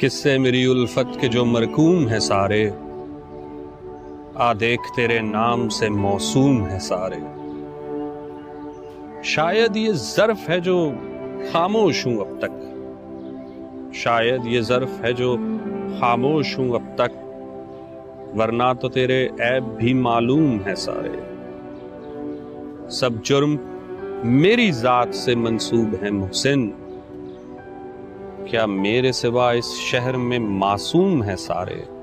किस्से मेरी उल्फत के जो मरकूम है सारे, आ देख तेरे नाम से मौसूम है सारे। शायद ये जर्फ है जो खामोश हूँ अब तक। शायद ये जर्फ है जो खामोश हूँ अब तक। वरना तो तेरे ऐब भी मालूम है सारे। सब जुर्म मेरी जात से मंसूब है मुहसिन। क्या मेरे सिवा इस शहर में मासूम है सारे?